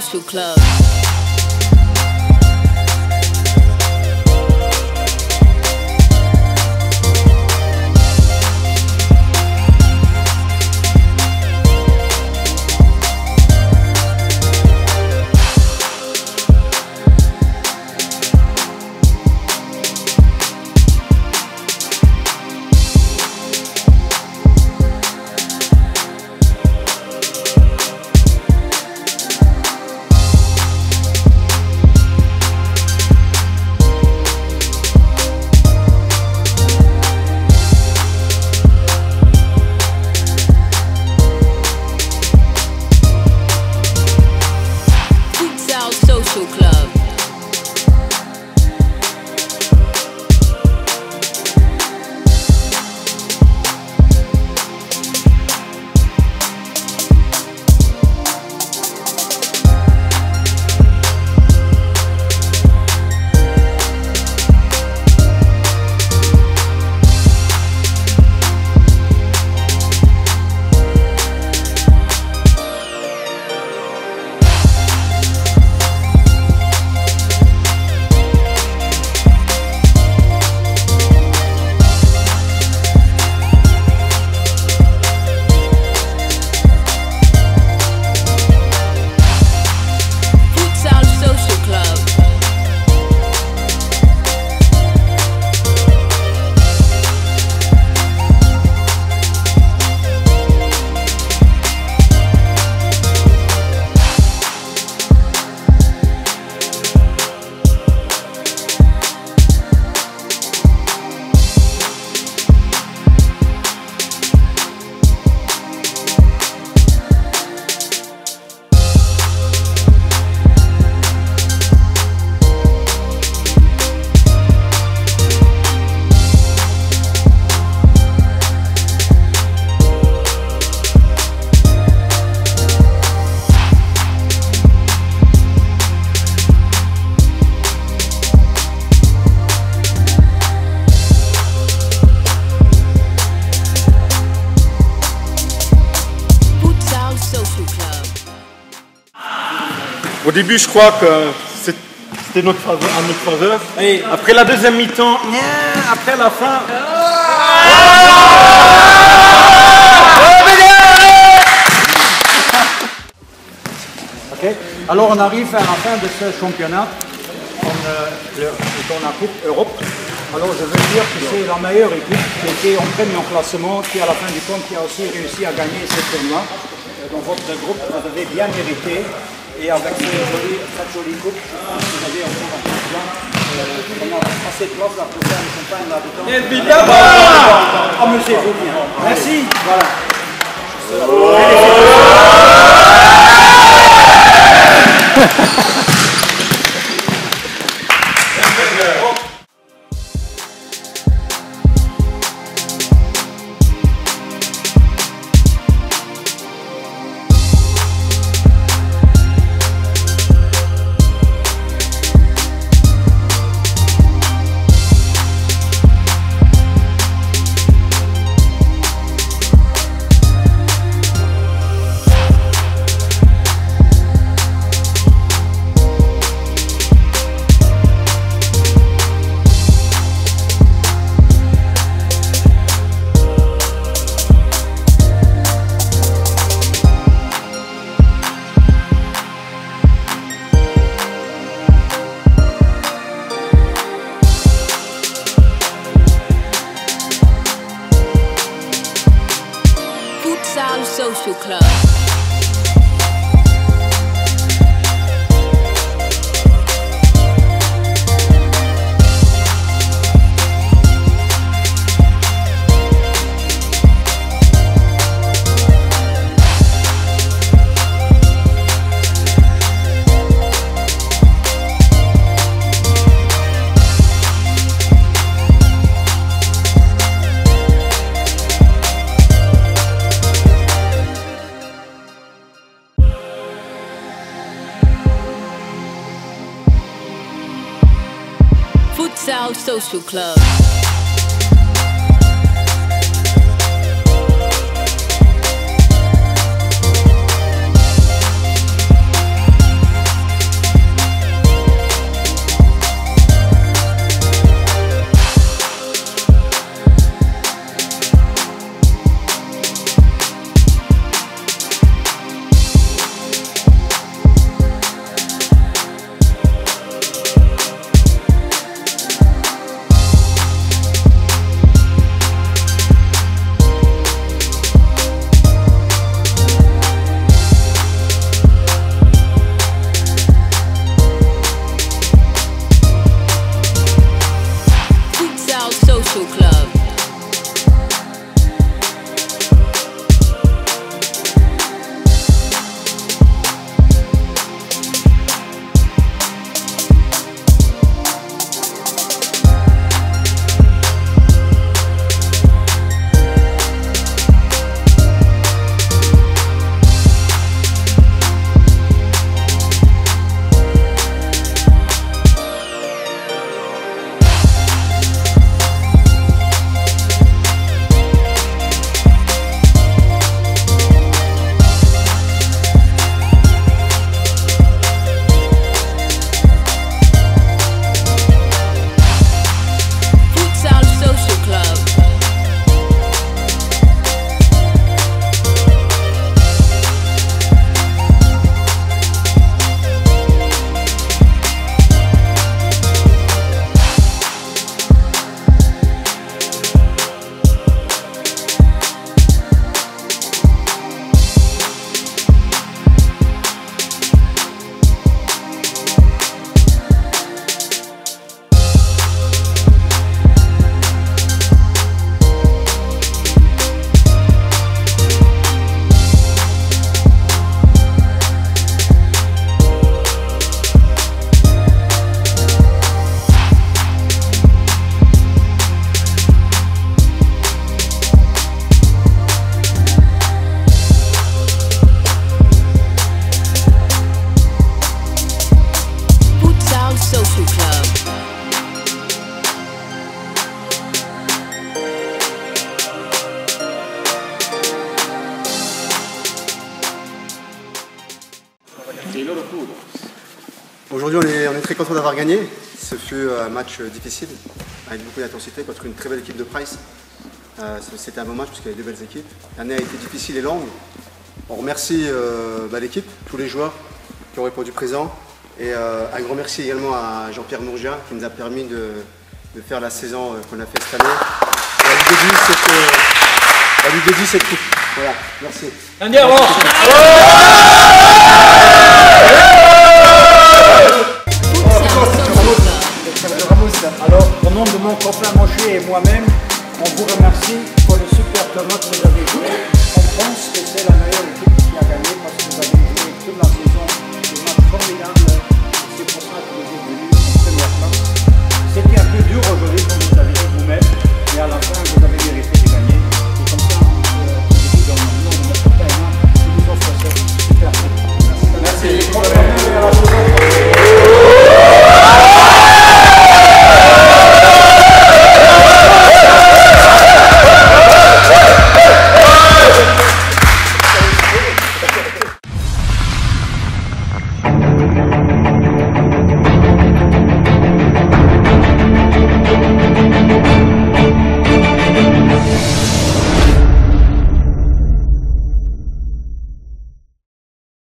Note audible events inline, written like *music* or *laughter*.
Social Club. Au début, je crois que c'était notre faveur, à notre faveur. Et après la deuxième mi-temps, après la fin. Alors on arrive à la fin de ce championnat, on, euh, dans la Coupe Europe. Alors je veux dire que c'est la meilleure équipe qui était en premier en classement, qui à la fin du compte qui a aussi réussi à gagner ce tournoi. Euh, Dans votre groupe, vous avez bien mérité. Et avec ces jolis- cette jolie coupe, je pense que vous avez encore un peu de assez de place la prochaine campagne là-dedans. Évidemment Amusez-vous bien. Merci. Voilà. *laughs* Futsal Social Club. Aujourd'hui, on est, on est très content d'avoir gagné. Ce fut un match difficile, avec beaucoup d'intensité contre une très belle équipe de Price. Euh, C'était un bon match parce qu'il y avait deux belles équipes. L'année a été difficile et longue. On remercie euh, bah, l'équipe, tous les joueurs qui ont répondu présent. Et euh, un grand merci également à Jean-Pierre Mourgia qui nous a permis de, de faire la saison euh, qu'on a fait cette année. Et à lui dédie cette, euh, à lui dédie cette coupe. Voilà, merci. Futsal de mon copain Roger et moi-même, on vous remercie pour le super tournoi que vous avez joué. On pense que c'est la meilleure équipe qui a gagné parce que vous avez joué toute la saison des matchs formidables. C'est pour ça que vous êtes venus en première place. C'était un peu dur aujourd'hui comme vous avez vous-même, mais à la fin vous avez